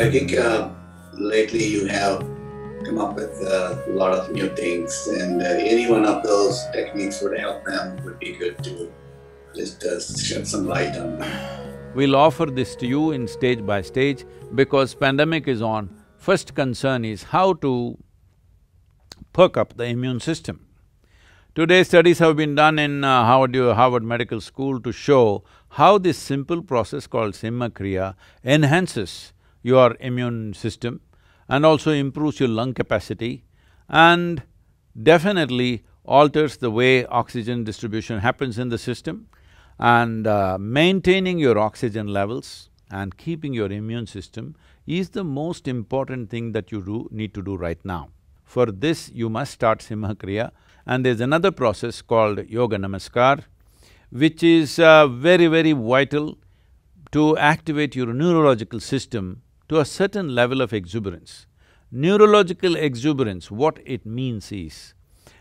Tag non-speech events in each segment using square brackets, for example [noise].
I think uh, lately you have come up with uh, a lot of new things, and uh, any one of those techniques would help them would be good to just uh, shed some light on that. We'll offer this to you in stage by stage because pandemic is on. First concern is how to perk up the immune system. Today studies have been done in uh, Harvard, Harvard Medical School to show how this simple process called Simha Kriya enhances your immune system and also improves your lung capacity and definitely alters the way oxygen distribution happens in the system and uh, maintaining your oxygen levels and keeping your immune system is the most important thing that you do… need to do right now. For this, you must start Simha Kriya and there's another process called Yoga Namaskar, which is uh, very, very vital to activate your neurological system to a certain level of exuberance. Neurological exuberance, what it means is,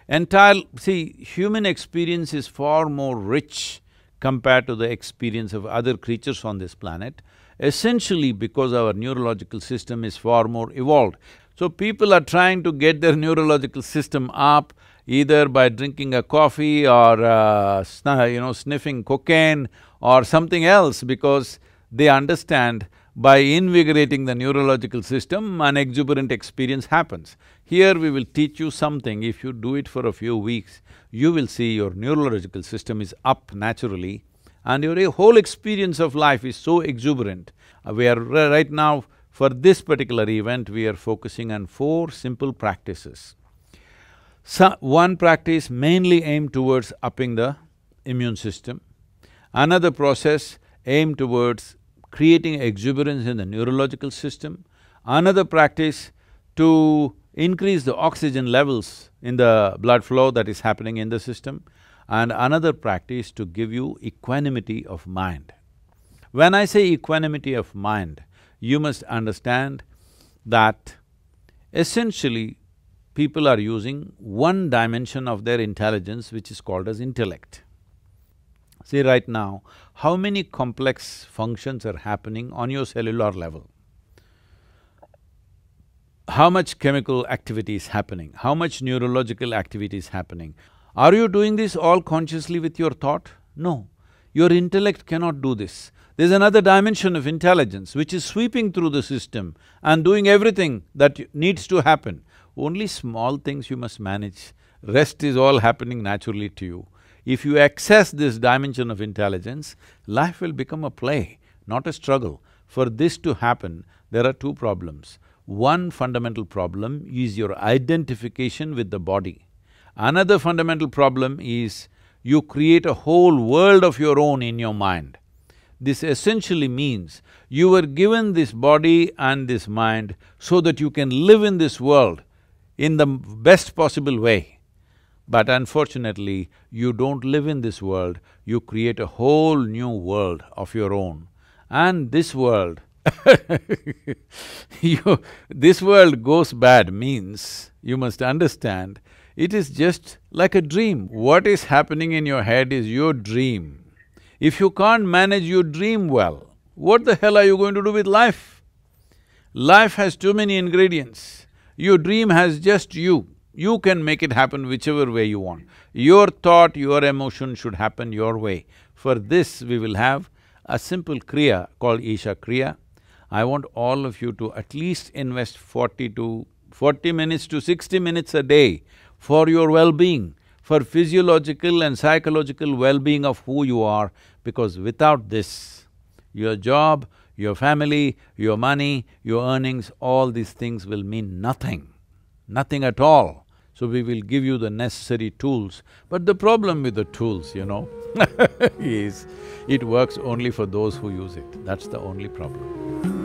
entire… see, human experience is far more rich compared to the experience of other creatures on this planet, essentially because our neurological system is far more evolved. So people are trying to get their neurological system up either by drinking a coffee or uh, you know, sniffing cocaine or something else because they understand by invigorating the neurological system, an exuberant experience happens. Here we will teach you something, if you do it for a few weeks, you will see your neurological system is up naturally and your whole experience of life is so exuberant. Uh, we are right now, for this particular event, we are focusing on four simple practices. So, one practice mainly aimed towards upping the immune system. Another process aimed towards creating exuberance in the neurological system. Another practice to increase the oxygen levels in the blood flow that is happening in the system and another practice to give you equanimity of mind. When I say equanimity of mind, you must understand that essentially people are using one dimension of their intelligence which is called as intellect. See right now, how many complex functions are happening on your cellular level? How much chemical activity is happening? How much neurological activity is happening? Are you doing this all consciously with your thought? No. Your intellect cannot do this. There's another dimension of intelligence which is sweeping through the system and doing everything that needs to happen. Only small things you must manage, rest is all happening naturally to you. If you access this dimension of intelligence, life will become a play, not a struggle. For this to happen, there are two problems. One fundamental problem is your identification with the body. Another fundamental problem is you create a whole world of your own in your mind. This essentially means you were given this body and this mind so that you can live in this world in the best possible way. But unfortunately, you don't live in this world, you create a whole new world of your own. And this world [laughs] you, this world goes bad means you must understand it is just like a dream. What is happening in your head is your dream. If you can't manage your dream well, what the hell are you going to do with life? Life has too many ingredients. Your dream has just you. You can make it happen whichever way you want. Your thought, your emotion should happen your way. For this, we will have a simple kriya called Isha Kriya. I want all of you to at least invest forty to… forty minutes to sixty minutes a day for your well-being, for physiological and psychological well-being of who you are, because without this, your job, your family, your money, your earnings, all these things will mean nothing, nothing at all. So we will give you the necessary tools. But the problem with the tools, you know, [laughs] is it works only for those who use it. That's the only problem.